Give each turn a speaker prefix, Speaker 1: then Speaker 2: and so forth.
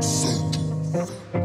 Speaker 1: Soul.